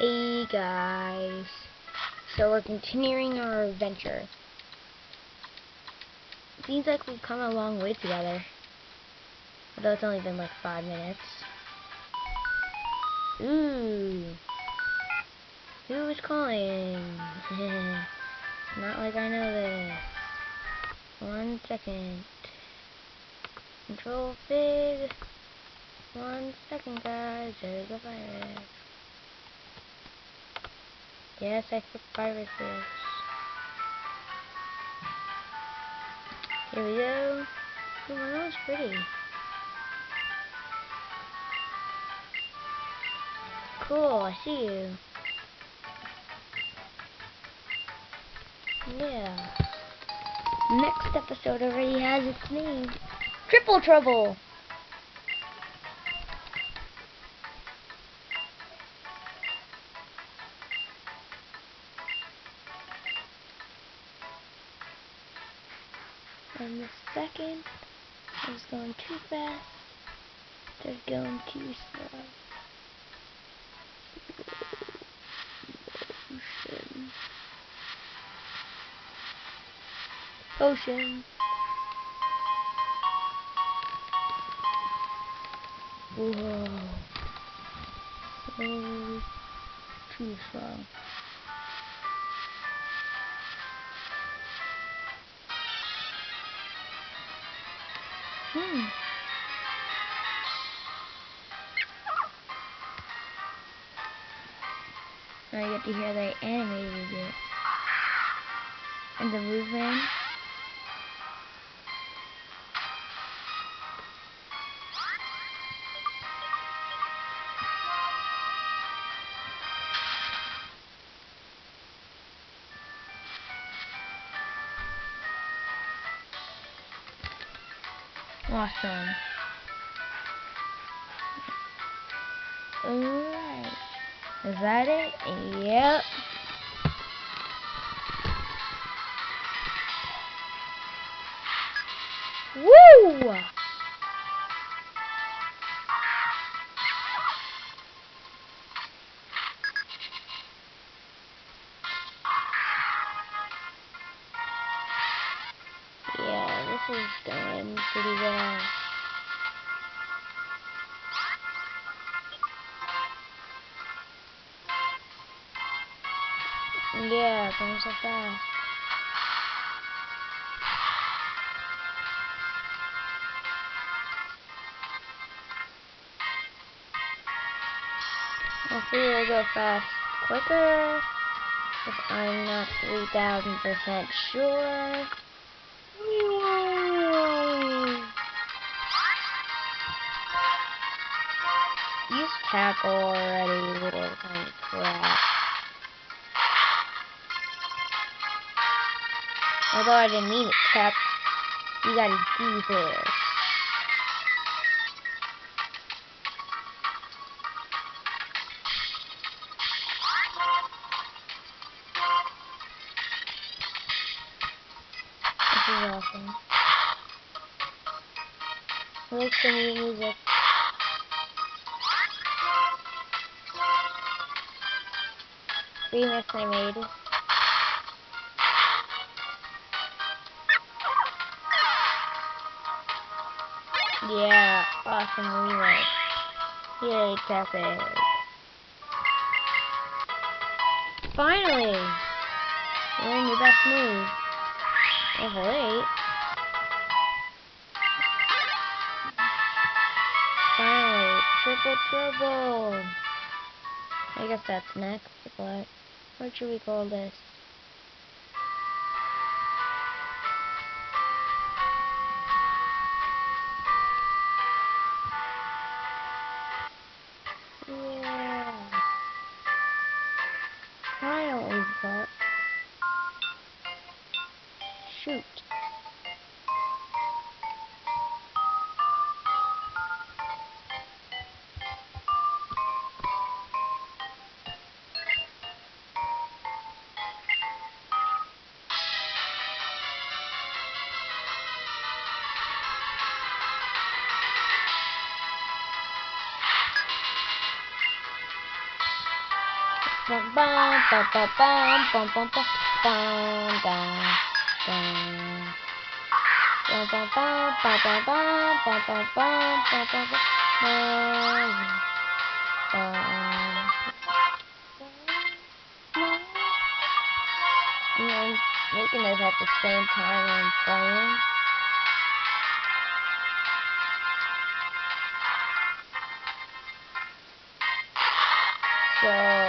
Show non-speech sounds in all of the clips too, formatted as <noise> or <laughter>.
Hey guys. So we're continuing our adventure. Seems like we've come a long way together. Although it's only been like five minutes. Ooh. Who is calling? <laughs> Not like I know this. One second. Control Fig. One second, guys. There's a virus. Yes, I fix viruses. Here we go. Ooh, my mom's pretty. Cool, I see you. Yeah. Next episode already has its name. Triple Trouble! And the second I was going too fast. They're going too slow. Potion. Potion. Whoa. Oh, too strong. Hmm. Now you get to hear they animated it. And the movement. Awesome. Alright. Is that it? Yep. Woo! Is going pretty well. Yeah, going so fast. Hopefully it'll go fast quicker. If I'm not 3000% sure. Use tackle already, little tiny crap. Although I didn't mean it, Cap. You gotta do this. This is awesome. Where's the new music? Remix I made. Yeah, awesome remix. Yay, Tepig. Finally! Learn your best move. Level 8. Finally, triple trouble! I guess that's next, but what should we call this? I'm making this at the same time I'm playing. So,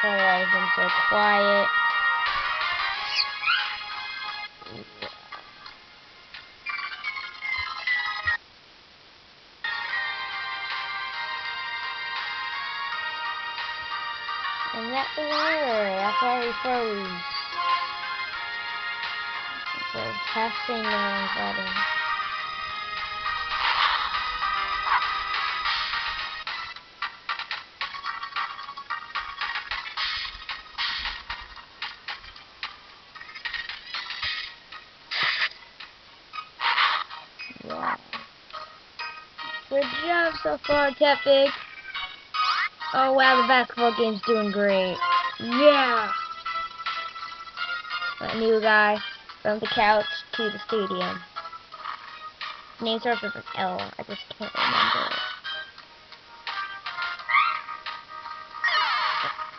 Sorry I've been so quiet. And that's the water. That's already froze. So testing the one. So far, Tepig. Oh wow, the basketball game's doing great. Yeah. A new guy from the couch to the stadium. Name starts with an L. I just can't remember.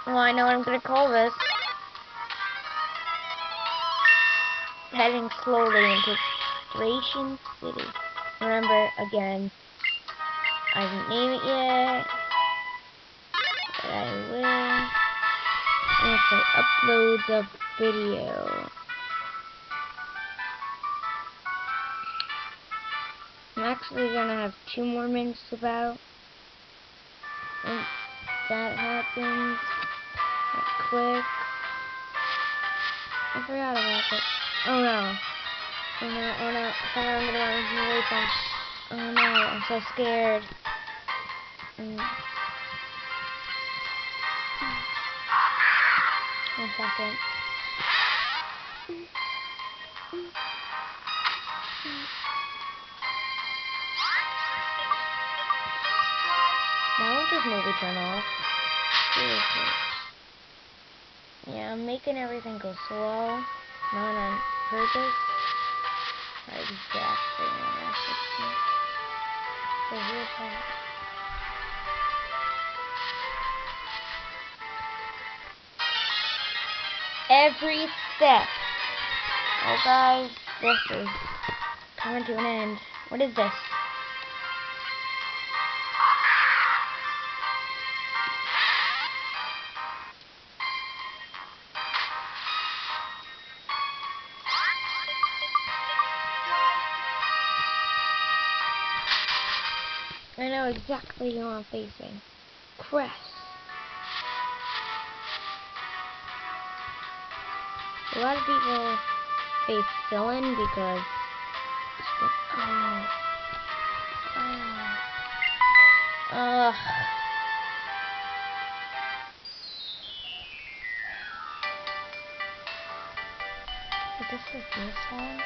Well, I know what I'm gonna call this. Heading slowly into Striaton City. Remember, again, I didn't name it yet. But I will. And it says upload the video. I'm actually gonna have two more minutes about. And that happens. Like, quick. I forgot about it. Oh no. Oh no, oh no. I I'm gonna run away from. Oh no, I'm so scared. One second. Now won't this movie turn off? Yeah, I'm making everything go slow. Not on purpose. Exactly. So here's how. Every step. Oh guys, this is coming to an end. What is this? I know exactly who I'm facing. Cress. A lot of people face Cilan because. Oh. Is this the theme song?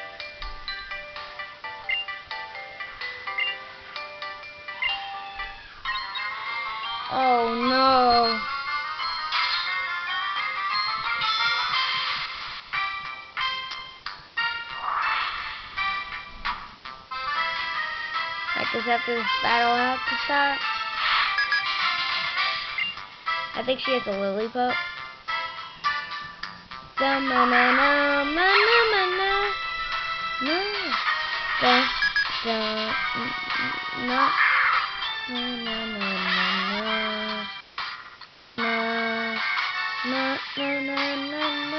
Oh no. I just have this battle have to start. I think she has a lily boat. Da na na na na na na na da da na na na na na na na na na na na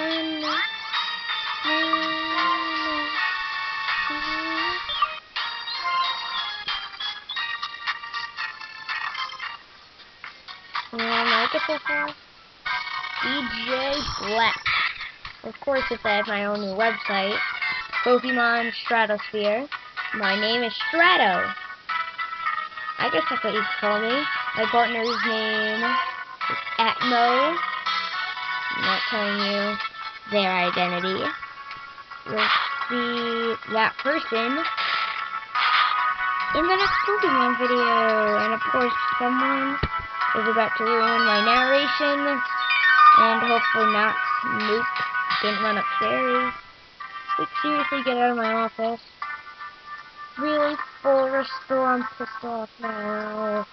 DJ Black. Of course, if I have my own new website, Pokemon Stratosphere. My name is Strato. I guess that's what you call me. My partner's name is Atmo. I'm not telling you their identity. You'll see that person in the next Pokemon video. And of course, someone is about to ruin my narration. And hopefully not. Nope. Didn't run upstairs. Like, seriously, get out of my office. Really? Full restore, I'm pissed off now.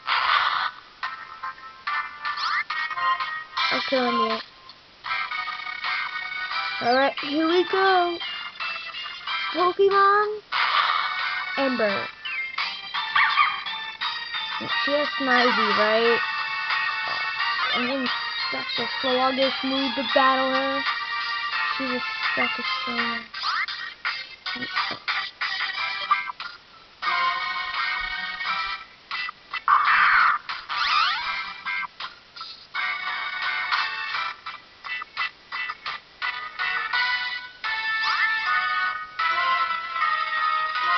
I'll kill him yet. Alright, here we go. Pokemon Ember. She has Snivy, right? I'm in such a sluggish mood to battle her. She's a such a trainer.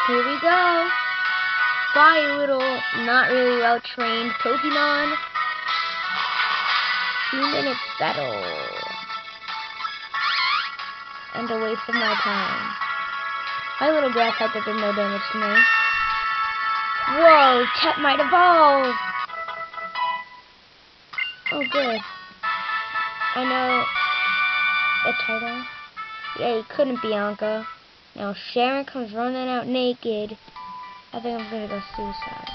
Here we go. Bye, little, not really well trained Pokemon. Two minutes battle. And a waste of my time. My little grass type did no damage to me. Whoa, Chet might evolve. Oh, good. I know a title. Yeah, he couldn't Bianca. Now Cheren comes running out naked. I think I'm gonna go suicide.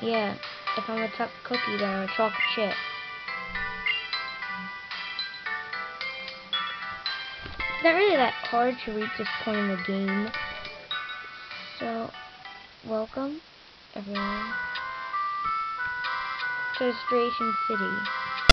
Yeah, if I'm a tough cookie, then I'm a chocolate chip. It's not really that hard to reach this point in the game. So, welcome, everyone, to Restoration City.